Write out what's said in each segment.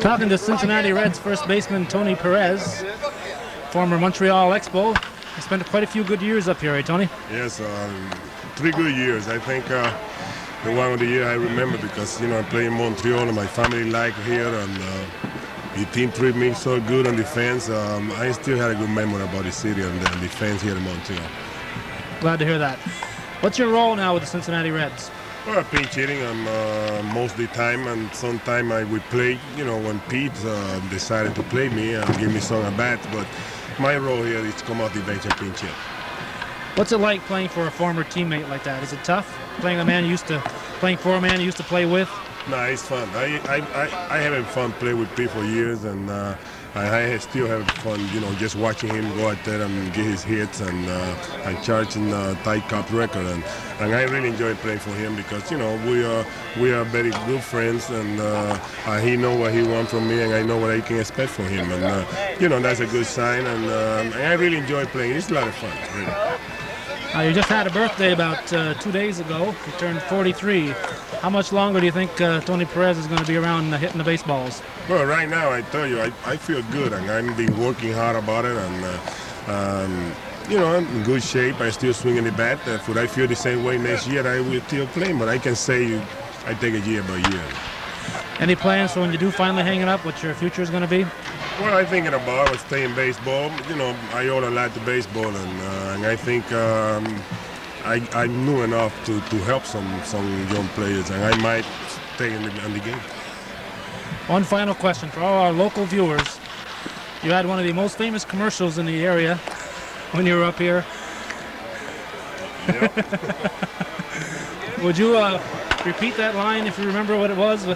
Talking to Cincinnati Reds first baseman Tony Perez, former Montreal Expo. He spent quite a few good years up here, eh, Tony? Yes, um, three good years. I think uh, the one of the year I remember because, you know, I play in Montreal and my family like here and uh, the team treated me so good on defense. Um, I still had a good memory about the city and the defense here in Montreal. Glad to hear that. What's your role now with the Cincinnati Reds? Well, pinch hitting um, uh, most of the time, and sometimes I would play, you know, when Pete uh, decided to play me and give me some at bats. But my role here is to come off the bench and pinch hit. What's it like playing for a former teammate like that? Is it tough playing a man you used to playing for a man you used to play with? No, it's fun. I I I, I having fun playing with Pete for years, and uh, I, still have fun, you know, just watching him go out there and get his hits and uh, and charging uh, Ty Cobb record, and and I really enjoy playing for him because you know we are we are very good friends, and uh, he know what he wants from me, and I know what I can expect from him, and uh, you know that's a good sign, and, um, and I really enjoy playing. It's a lot of fun, really. Uh, you just had a birthday about uh, two days ago. You turned 43. How much longer do you think uh, Tony Perez is going to be around uh, hitting the baseballs? Well, right now, I tell you, I, I feel good, and I've been working hard about it, and uh, um, you know, I'm in good shape. I still swing in the bat. If I feel the same way next year, I will still play, but I can say I take it year by year. Any plans for when you do finally hang it up, what your future is going to be? Well, I'm thinking about was staying baseball. You know, I owe a lot to baseball, and, uh, and I think um, I, I knew enough to, to help some, some young players, and I might stay in the, in the game. One final question for all our local viewers. You had one of the most famous commercials in the area when you were up here. Yep. Would you uh, repeat that line if you remember what it was?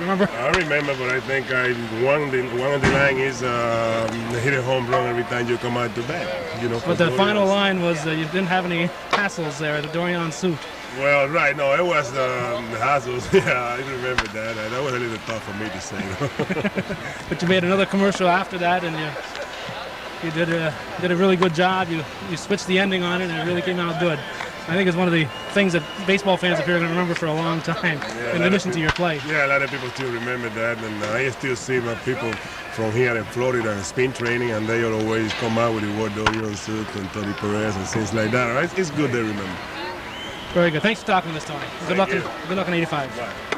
Remember? I remember, but I think I one of the one of the line is uh, hit a home run every time you come out to bat. You know. But the final line was uh, you didn't have any hassles there, the Dorian suit. Well, right, no, it was um, the hassles. yeah, I remember that. That was a little tough for me to say. but you made another commercial after that, and you you did a did a really good job. You you switched the ending on it, and it really came out good. I think it's one of the things that baseball fans up here are going to remember for a long time, yeah, in addition people, to your play. Yeah, a lot of people still remember that, and I still see my people from here in Florida in spin training, and they always come out with the Ward Dorian suit and Tony Perez and things like that. Right? It's good they remember. Very good. Thanks for talking to us, Tony. Good Thank luck. In, good luck in '85.